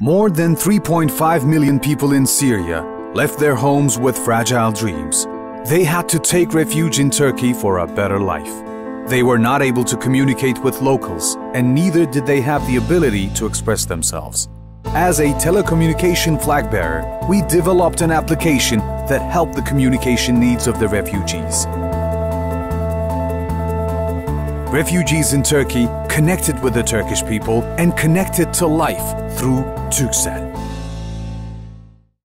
More than 3.5 million people in Syria left their homes with fragile dreams. They had to take refuge in Turkey for a better life. They were not able to communicate with locals, and neither did they have the ability to express themselves. As a telecommunication flag bearer, we developed an application that helped the communication needs of the refugees. Refugees in Turkey connected with the Turkish people and connected to life through Turkcell.